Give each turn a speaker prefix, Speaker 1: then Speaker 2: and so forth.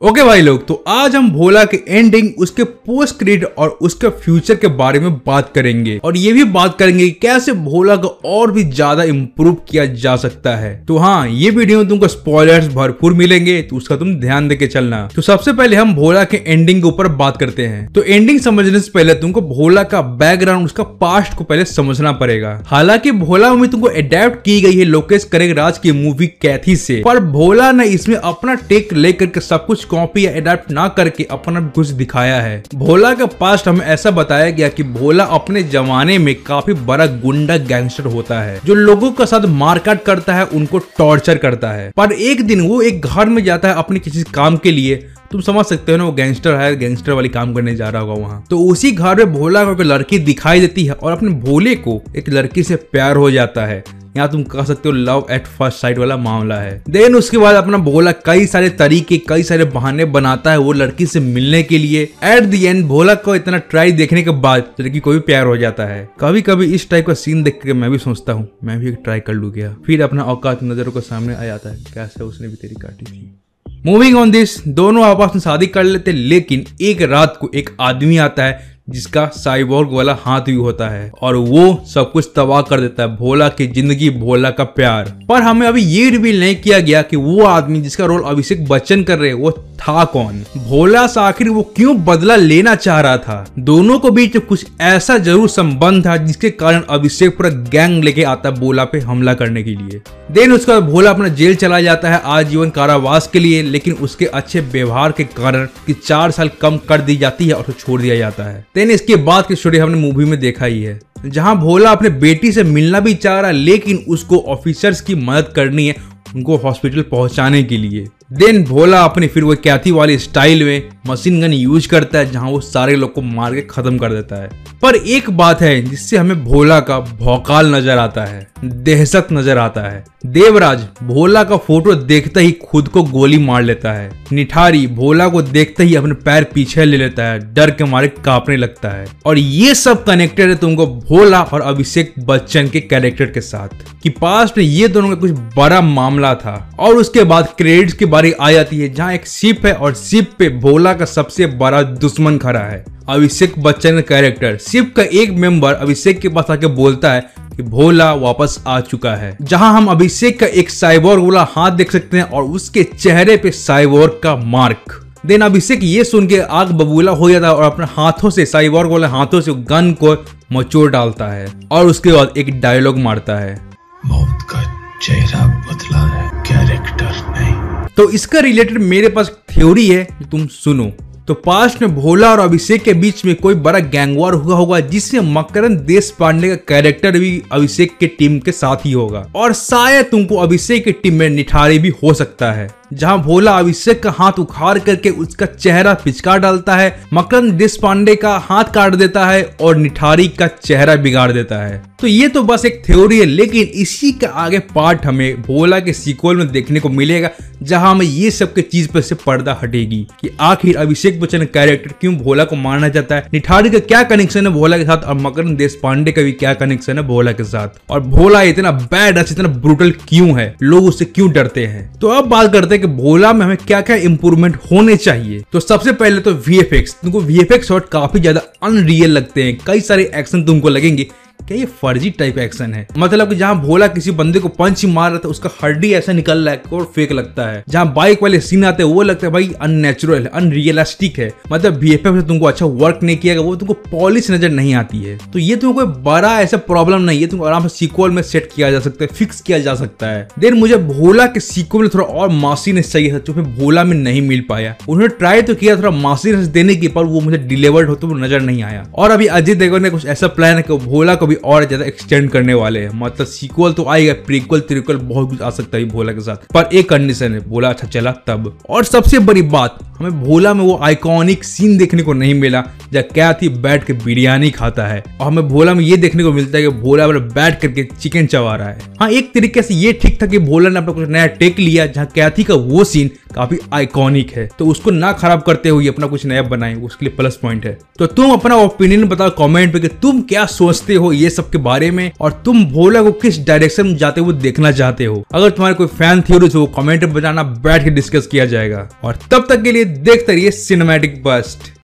Speaker 1: Okay okay, भाई लोग तो आज हम भोला के एंडिंग उसके पोस्ट क्रेडिट और उसके फ्यूचर के बारे में बात करेंगे। और ये भी बात करेंगे कि कैसे भोला को और भी ज़्यादा इम्प्रूव किया जा सकता है। तो हाँ ये वीडियो में तुमको स्पॉयलर्स भरपूर मिलेंगे तो उसका तुम ध्यान देके चलना। तो सबसे पहले हम भोला के एंडिंग के ऊपर बात करते हैं। तो एंडिंग समझने से पहले तुमको भोला का बैकग्राउंड उसका पास्ट को पहले समझना पड़ेगा। हालाँकि भोला में तुमको अडेप्ट की गई है लोकेश करेगराज की मूवी कैथी से। पर भोला ने इसमें अपना टेक लेकर सब कुछ कॉपी या अडेप्ट ना करके अपना कुछ दिखाया है। भोला का पास्ट हमें ऐसा बताया गया कि भोला अपने जमाने में काफ़ी बड़ा गुंडा गैंगस्टर होता है, जो लोगों के साथ मारकाट करता है, उनको टॉर्चर करता है। पर एक दिन वो एक घर में जाता है अपने किसी काम के लिए। तुम समझ सकते हो ना, वो गैंगस्टर है गैंगस्टर वाली काम करने जा रहा होगा वहाँ। तो उसी घर में भोला को एक लड़की दिखाई देती है और अपने भोले को एक लड़की से प्यार हो जाता है। यहाँ तुम कह सकते हो लव एट फ़र्स्ट साइड वाला मामला है। देन उसके बाद अपना भोला कई सारे तरीके, कई सारे बहाने बनाता है वो लड़की से मिलने के लिए। एट दी एंड भोला को इतना ट्राई देखने के बाद लड़की को भी प्यार हो जाता है। कभी कभी इस टाइप का सीन देख के मैं भी सोचता हूँ, मैं भी ट्राई कर लू गया फिर अपना औकात नज़रों के सामने आ जाता है, कैसे उसने भी तेरी काटी थी। मूविंग ऑन दिस दोनों आपस में शादी कर लेते लेकिन एक रात को एक आदमी आता है जिसका साइबोर्ग वाला हाथ भी होता है और वो सब कुछ तबाह कर देता है, भोला की ज़िंदगी, भोला का प्यार। पर हमें अभी ये रिवील नहीं किया गया कि वो आदमी जिसका रोल अभिषेक बच्चन कर रहे हैं, वो था कौन? भोला से आखिर वो क्यों बदला लेना चाह रहा था? दोनों को बीच कुछ ऐसा ज़रूर संबंध था जिसके कारण अभिषेक पूरा गैंग लेके आता भोला पे हमला करने के लिए। देन उसका भोला अपना जेल चला जाता है आजीवन कारावास के लिए, लेकिन उसके अच्छे व्यवहार के कारण की चार साल कम कर दी जाती है और छोड़ दिया जाता है। देन इसके बाद की स्टोरी हमने मूवी में देखा ही है, जहाँ भोला अपने बेटी से मिलना भी चाह रहा है लेकिन उसको ऑफिसर्स की मदद करनी है उनको हॉस्पिटल पहुँचाने के लिए। देन भोला अपनी फिर वो कैथी वाली स्टाइल में मशीन गन यूज़ करता है, जहाँ वो सारे लोग को मार के खत्म कर देता है। पर एक बात है, जिससे हमें भोला का भौकाल नज़र आता है, दहशत नज़र आता है। देवराज भोला का फ़ोटो देखते ही खुद को गोली मार लेता है। निठारी भोला को देखते ही अपने पैर पीछे ले लेता है, डर के मारे कांपने लगता है। और ये सब कनेक्टेड है तुमको भोला और अभिषेक बच्चन के कैरेक्टर के साथ। कि पास्ट में ये दोनों का कुछ बड़ा मामला था, और उसके बाद क्रेडिट्स की बारी आ जाती है जहाँ एक शिप है और शिप पे भोला का सबसे बड़ा दुश्मन खड़ा है। अभिषेक बच्चन कैरेक्टर शिप का एक मेंबर अभिषेक के पास आके बोलता है कि भोला वापस आ चुका है। जहाँ हम अभिषेक का एक साइबोर्ग वाला हाथ देख सकते हैं और उसके चेहरे पे साइबोर्ग का मार्क। देन अभिषेक ये सुन के आग बबूला हो जाता है और अपने हाथों से साइबोर्ग वाले हाथों से गन को मचोर डालता है और उसके बाद एक डायलॉग मारता है।
Speaker 2: मौत का चेहरा बदला है।
Speaker 1: तो इसका रिलेटेड मेरे पास थ्योरी है तुम सुनो। तो पास्ट में भोला और अभिषेक के बीच में कोई बड़ा गैंगवार हुआ होगा, जिससे मकरन देश पांडे का कैरेक्टर भी अभिषेक के टीम के साथ ही होगा। और शायद तुमको अभिषेक की टीम में निठारी भी हो सकता है। जहाँ भोला अभिषेक का हाथ उखाड़ करके उसका चेहरा पिचका डालता है मकरन देश पांडे का हाथ काट देता है और निठारी का चेहरा बिगाड़ देता है। तो ये तो बस एक थ्योरी है, लेकिन इसी का आगे पार्ट हमें भोला के सीक्वल में देखने को मिलेगा, जहाँ हमें ये सब के चीज़ पर से पर्दा हटेगी कि आखिर अभिषेक बच्चन कैरेक्टर क्यों भोला को मारना चाहता है। निठारी का क्या कनेक्शन है भोला के साथ और मकरन देश पांडे का भी क्या कनेक्शन है भोला के साथ? और भोला इतना बैड इतना ब्रूटल क्यों है? लोग उससे क्यों डरते हैं? तो अब बात करते कि भोला में हमें क्या क्या इंप्रूवमेंट होने चाहिए। तो सबसे पहले तो वी वीएफएक्स तुमको वी एफ़ शॉट काफ़ी ज़्यादा अनरियल लगते हैं। कई सारे एक्शन तुमको लगेंगे। क्या ये फर्जी टाइप एक्शन है? मतलब कि जहाँ भोला किसी बंदे को पंच मार रहा था, उसका हड्डी ऐसा निकल रहा है और फेक लगता है। जहाँ बाइक वाले सीन आते हैं, वो लगता है, भाई अननेचुरल है अनरियलिस्टिक है। मतलब बीएफएफ से तुमको अच्छा वर्क नहीं किया वो तुमको पॉलिश नज़र नहीं आती है। तो ये तुमको कोई बड़ा ऐसा प्रॉब्लम नहीं है तुमको आराम से सीक्वल में सेट किया जा सकता है फिक्स किया जा सकता है। देन मुझे भोला के सीक्वल में थोड़ा और मासीनेस चाहिए था जो फिर भोला में नहीं मिल पाया। उन्होंने ट्राई तो किया, थोड़ा मासीनेस देने की, पर वो मुझे डिलीवर्ड होते वो नज़र नहीं आया। और अभी अजय देवगन ने कुछ ऐसा प्लान है कि भोला को भी और ज़्यादा एक्सटेंड करने वाले हैं। मतलब सीक्वल तो आएगा प्रीक्वल त्रिक्वल बहुत कुछ आ सकता है भोला के साथ। पर एक कंडीशन है, भोला अच्छा चला तब। और सबसे बड़ी बात, हमें भोला में वो आइकॉनिक सीन देखने को नहीं मिला, जब क्या थी, बैठ के बिरयानी खाता है। और हमें भोला में ये देखने को मिलता है कि भोला वाला बैठ करके चिकन चबा रहा है। हाँ एक तरीके से ये ठीक था कि भोला ने अपना कुछ नया टेक लिया, जहाँ कैथी का वो सीन काफ़ी आइकॉनिक है। तो उसको ना खराब करते हुए अपना कुछ नया बनाए, उसके लिए प्लस पॉइंट है। तो तुम अपना ओपिनियन बताओ कमेंट पे कि तुम क्या सोचते हो ये सब के बारे में और तुम भोला को किस डायरेक्शन में जाते हुए देखना चाहते हो। अगर तुम्हारे कोई फ़ैन थियोरी हो कमेंट में बताना, बैठ के डिस्कस किया जाएगा। और तब तक के लिए देखते रहिए सिनेमैटिक बस्ट